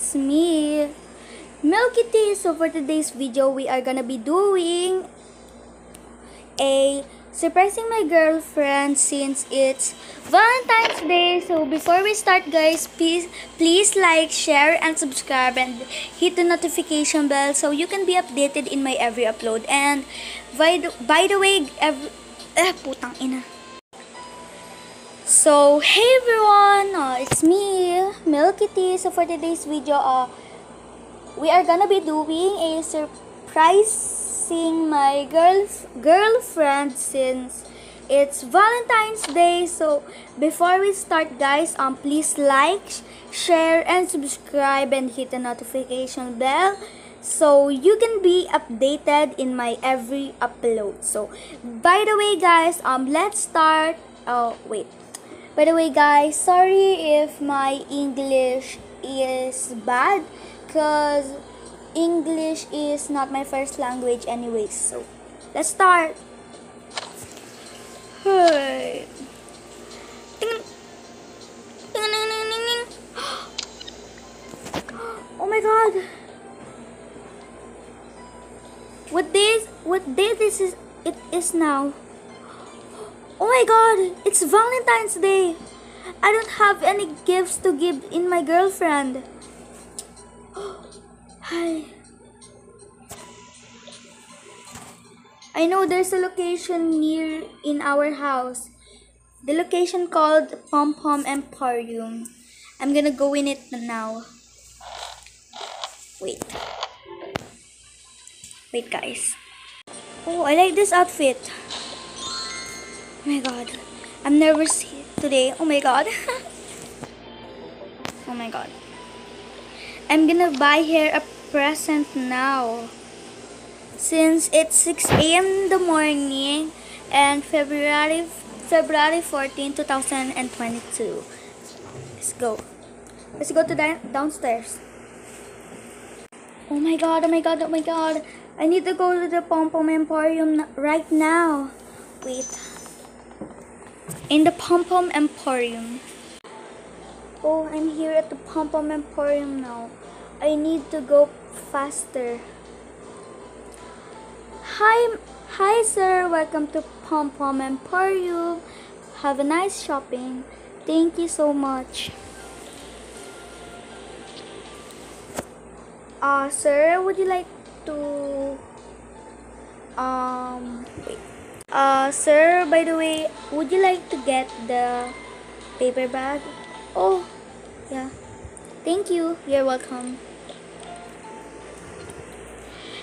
It's me, Milky Tea. So for today's video, we are gonna be doing a surprising my girlfriend since it's Valentine's Day. So before we start guys, please please like, share, and subscribe and hit the notification bell so you can be updated in my every upload. And by the, by the way, every, eh, putang ina. So, hey everyone! Uh, it's me, Milky Tea. So, for today's video, uh, we are gonna be doing a surprising my girl girlfriend since it's Valentine's Day. So, before we start, guys, um, please like, share, and subscribe, and hit the notification bell so you can be updated in my every upload. So, by the way, guys, um, let's start. Oh, wait. By the way, guys, sorry if my English is bad because English is not my first language anyways. So, let's start. Hey. Oh my god. What day what day this is it is now? Oh my god, it's Valentine's Day. I don't have any gifts to give in my girlfriend. Hi. I know there's a location near in our house. The location called Pom Pom Emporium. I'm gonna go in it now. Wait. Wait guys. Oh, I like this outfit. Oh my god. I'm nervous today. Oh my god. oh my god. I'm gonna buy her a present now. Since it's 6 a.m. in the morning and February February 14, 2022. Let's go. Let's go to downstairs. Oh my god, oh my god, oh my god. I need to go to the Pom Pom Emporium right now. Wait in the Pom Pom Emporium. Oh, I'm here at the Pom Pom Emporium now. I need to go faster. Hi, hi sir. Welcome to Pom Pom Emporium. Have a nice shopping. Thank you so much. Uh, sir, would you like to um wait. Uh, sir, by the way, would you like to get the paper bag? Oh, yeah. Thank you. You're welcome.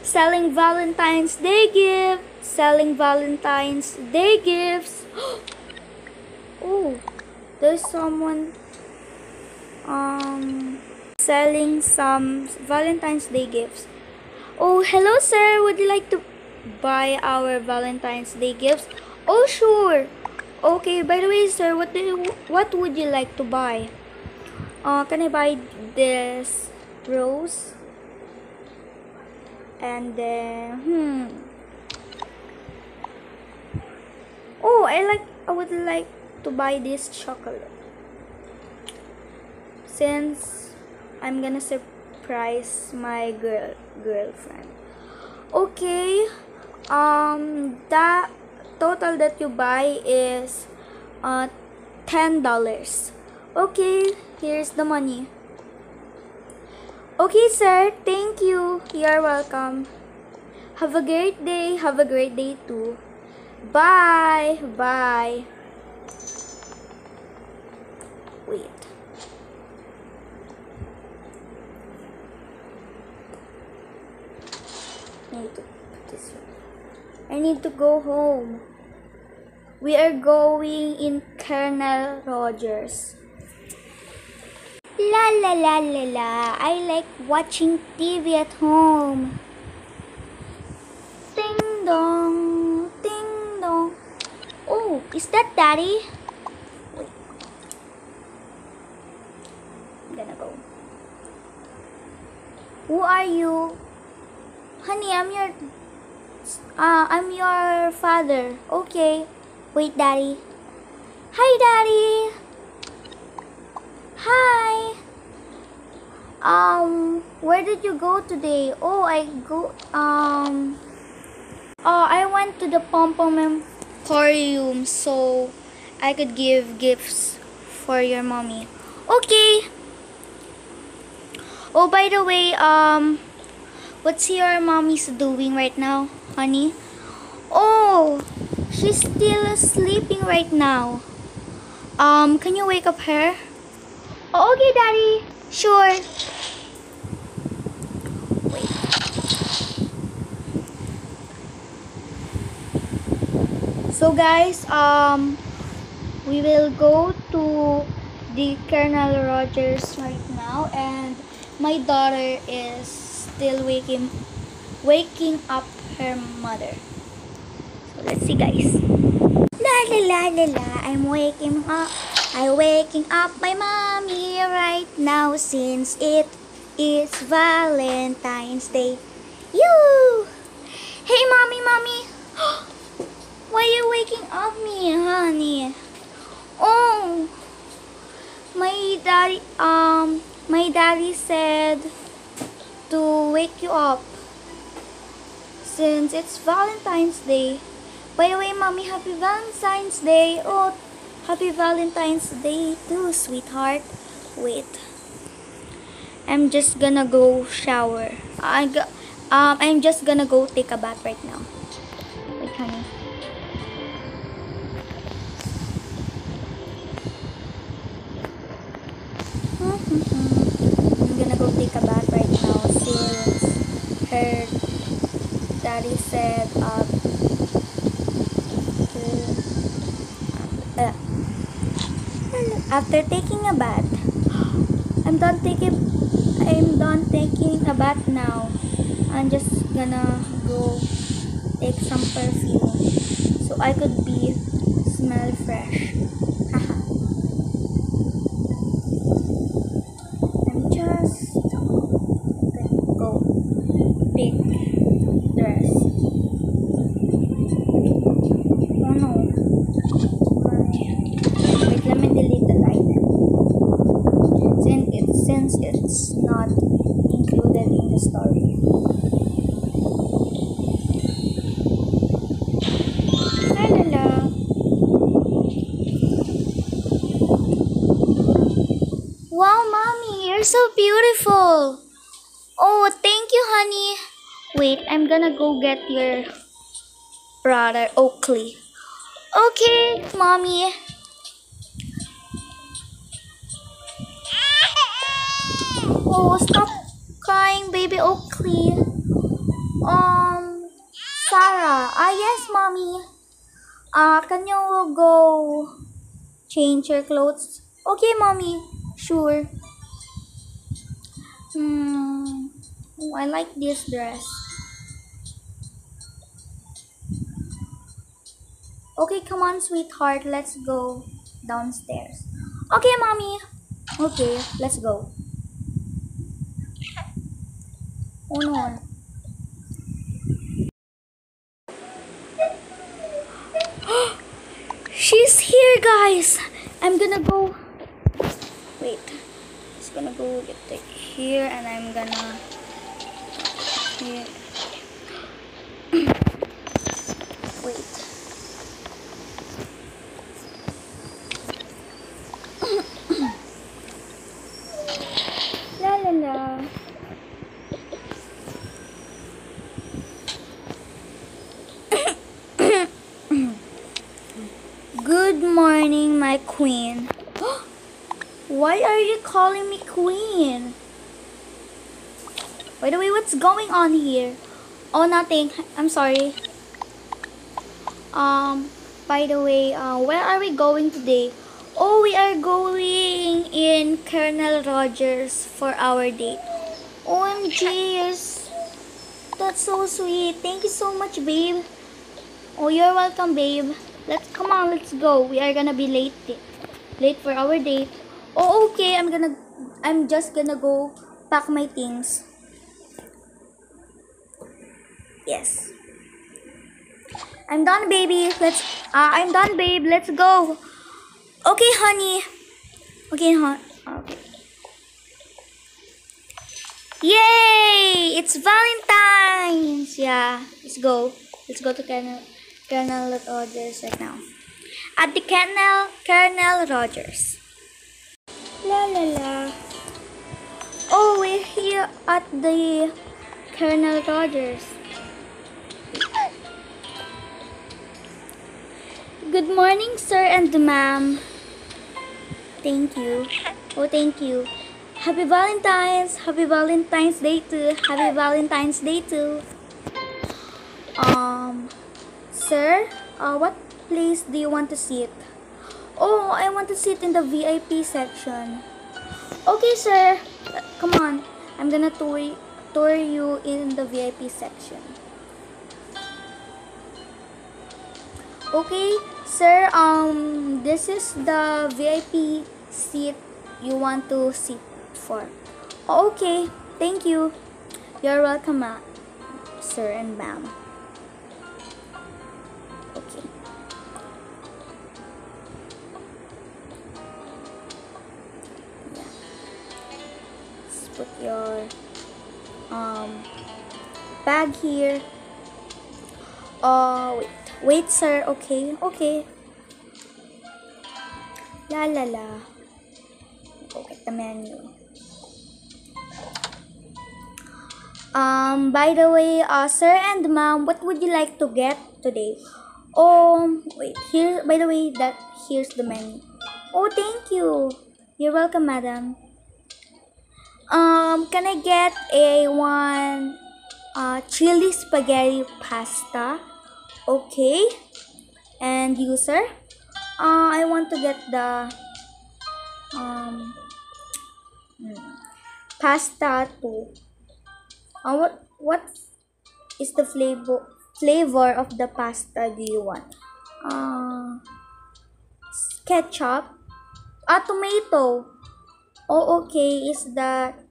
Selling Valentine's Day gifts. Selling Valentine's Day gifts. oh, there's someone um selling some Valentine's Day gifts. Oh, hello, sir. Would you like to buy our Valentine's Day gifts? Oh, sure. Okay, by the way, sir, what do you, what would you like to buy? Uh, can I buy this rose? And then, hmm. Oh, I like, I would like to buy this chocolate. Since I'm gonna surprise my girl girlfriend. Okay, um the total that you buy is uh ten dollars. Okay here's the money. Okay sir thank you. You're welcome. Have a great day. Have a great day too. Bye. Bye. Wait I need to put this one I need to go home. We are going in Colonel Rogers. La la la la la. I like watching TV at home. Ding dong, ding dong. Oh, is that daddy? I'm gonna go. Who are you? Honey, I'm your uh, I'm your father. Okay. Wait, Daddy. Hi, Daddy. Hi. Um, where did you go today? Oh, I go, um, oh, I went to the Pom Pom Emporium so I could give gifts for your mommy. Okay. Oh, by the way, um, what's your mommy's doing right now, honey? Oh, she's still sleeping right now. Um, can you wake up her? Okay, daddy. Sure. So guys, um, we will go to the Colonel Rogers right now, and my daughter is still waking, waking up her mother. So let's see, guys. La la la la la, I'm waking up. I'm waking up my mommy right now since it is Valentine's Day. You! Hey, mommy, mommy. Why are you waking up me, honey? Oh, my daddy, um, my daddy said to wake you up since it's Valentine's Day. By the way, mommy, happy Valentine's Day. Oh, happy Valentine's Day too, sweetheart. Wait. I'm just gonna go shower. I go, um, I'm just gonna go take a bath right now. Wait, honey. I'm daddy said to- uh, after taking a bath I'm done taking I'm done taking a bath now. I'm just gonna go take some perfume so I could be smell fresh Haha. I'm just gonna go pick dress. Oh no. My- Wait, let me delete that item. Since it's, since it's not included in the story. La la la. Wow, mommy, you're so beautiful. Oh, thank you, honey. Wait, I'm gonna go get your brother, Oakley. Okay, mommy. Oh, stop crying, baby Oakley. Um, Sarah. Ah, yes, mommy. Ah, can you go change your clothes? Okay, mommy. Sure. Hmm. I like this dress. Okay, come on, sweetheart. Let's go downstairs. Okay, mommy. Okay, let's go. Oh no. She's here, guys. I'm gonna go. Wait. Just gonna go get the here, and I'm gonna. Here. Wait. la la la. Good morning, my queen. Why are you calling me queen? By the way, what's going on here? Oh, nothing. I'm sorry. Um, by the way, uh, where are we going today? Oh, we are going in Colonel Rogers for our date. OMG, yes. That's so sweet. Thank you so much, babe. Oh, you're welcome, babe. Let's come on, let's go. We are gonna be late, late for our date. Oh, okay. I'm gonna, I'm just gonna go pack my things. Yes. I'm done, baby. Let's. Uh, I'm done, babe. Let's go. Okay, honey. Okay, hon. Okay. Yay! It's Valentine's! Yeah, let's go. Let's go to Colonel, Colonel Rogers right now. At the Colonel, Colonel Rogers. La la la. Oh, we're here at the Colonel Rogers. Good morning, sir and ma'am. Thank you. Oh, thank you. Happy Valentine's. Happy Valentine's Day too. Happy Valentine's Day too. Um, sir, uh, what place do you want to sit? Oh, I want to sit in the VIP section. Okay, sir. Come on. I'm gonna tour tour you in the VIP section. Okay, sir. Um, this is the VIP seat you want to sit for. Okay, thank you. You're welcome, sir and ma'am. Your um bag here. Oh, wait. Wait, sir. Okay, okay. La la la. Look at the menu. Um, by the way, uh, sir and ma'am, what would you like to get today? Um, wait, here, by the way, that, here's the menu. Oh, thank you. You're welcome, madam. Um, can I get a one, uh, chili spaghetti pasta? Okay. And you, sir? Uh, I want to get the, um, hmm, pasta too. Uh, what what is the flavor flavor of the pasta do you want? Uh, ketchup. Ah, tomato. Oh, okay. Is that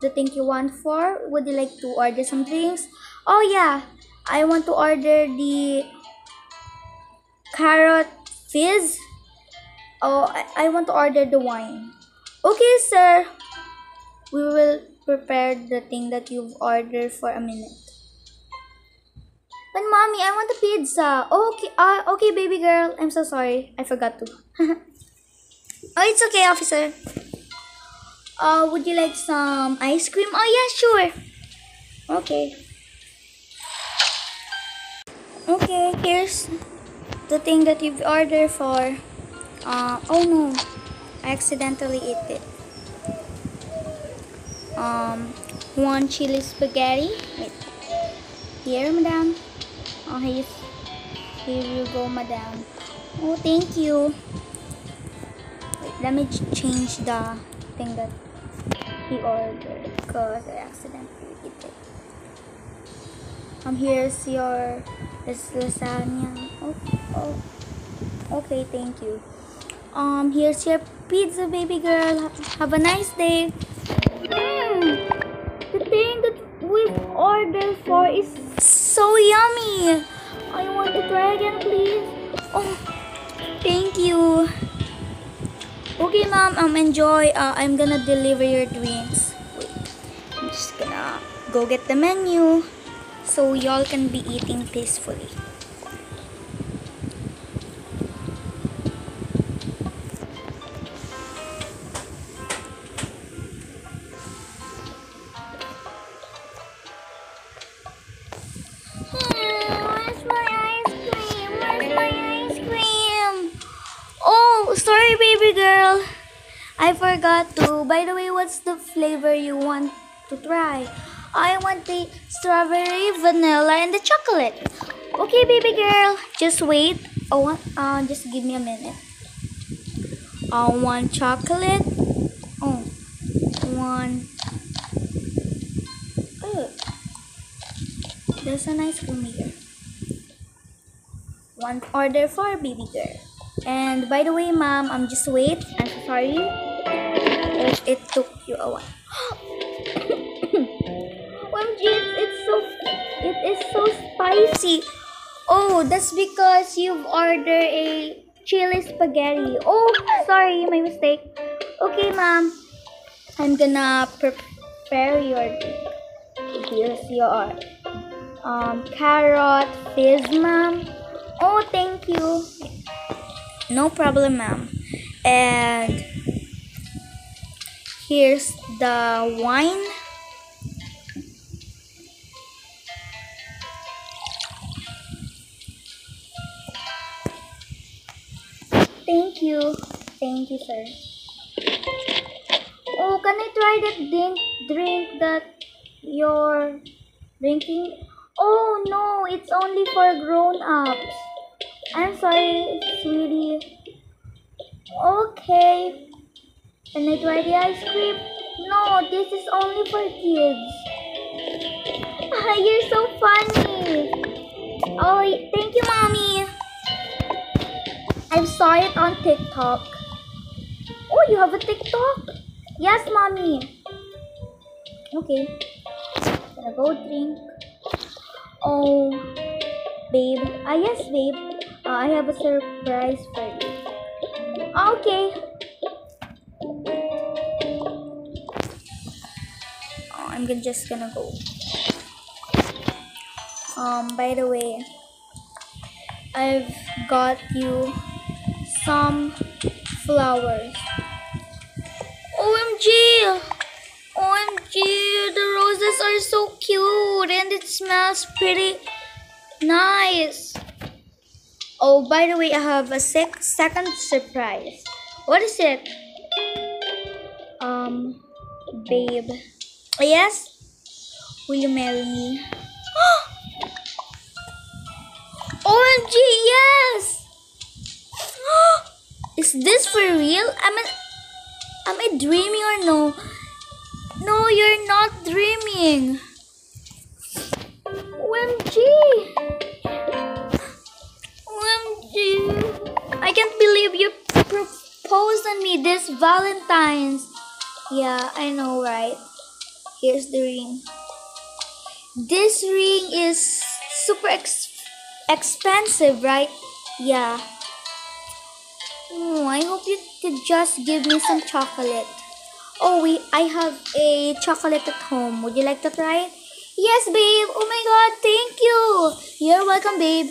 the thing you want for? Would you like to order some drinks? Oh yeah, I want to order the carrot fizz. Oh, I, I want to order the wine. Okay, sir. We will prepare the thing that you've ordered for a minute. But mommy, I want the pizza. Okay, uh, okay, baby girl. I'm so sorry. I forgot to. oh, it's okay, officer. Uh, would you like some ice cream? Oh yeah, sure. Okay. Okay, here's the thing that you've ordered for. Uh, oh no, I accidentally ate it. Um, one chili spaghetti. Wait. Here, madam. Oh, here, you go, madam. Oh, thank you. Wait, let me change the thing that he ordered because I accidentally ate it. Um, here's your this lasagna. Oh, oh, okay, thank you. Um, here's your pizza, baby girl. Have a nice day. Mm, the thing that we've ordered for is so yummy. I want to try again, please. Oh, thank you. Okay, ma'am. Um, enjoy. Uh, I'm gonna deliver your drinks. Wait, I'm just gonna go get the menu so y'all can be eating peacefully. Flavor you want to try? I want the strawberry, vanilla, and the chocolate. Okay, baby girl. Just wait. Oh, one- uh, just give me a minute. Uh, one chocolate. Oh, one. Oh, there's an ice cream here. One order for baby girl. And by the way, mom, I'm just wait. I'm sorry. It, it took you a while. OMG, it's, so it is so spicy. Oh, that's because you've ordered a chili spaghetti. Oh, sorry, my mistake. Okay, ma'am. I'm gonna prepare your. Here's your um, carrot fizz, ma'am. Oh, thank you. No problem, ma'am. And here's the wine. Thank you. Thank you, sir. Oh, can I try that drink, drink that you're drinking? Oh, no, it's only for grown-ups. I'm sorry, sweetie. Okay. Can I try the ice cream? No, this is only for kids. You're so funny. Oh, thank you, mommy. I saw it on TikTok. Oh, you have a TikTok? Yes, mommy. Okay. Gonna go drink. Oh, babe. Ah, yes, babe. Uh, I have a surprise for you. Okay. I'm just gonna go. Um, by the way, I've got you some flowers. OMG! OMG, the roses are so cute and it smells pretty nice. Oh, by the way, I have a sec- second surprise. What is it? Um, babe. Yes? Will you marry me? OMG, yes! Is this for real? Am I, am I dreaming or no? No, you're not dreaming. OMG! OMG! I can't believe you proposed on me this Valentine's. Yeah, I know, right? Here's the ring. This ring is super ex- expensive, right? Yeah. Oh, I hope you could just give me some chocolate. Oh, we I have a chocolate at home. Would you like to try it? Yes, babe. Oh my god, thank you. You're welcome, babe.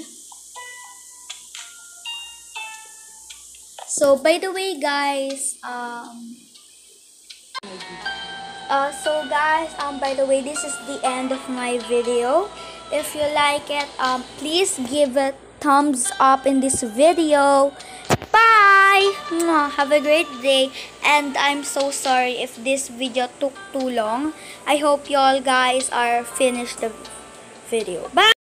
So, by the way, guys, um uh, so guys, um, by the way, this is the end of my video. If you like it, um, please give a thumbs up in this video. Bye! Have a great day. And I'm so sorry if this video took too long. I hope you all guys are finished the video. Bye!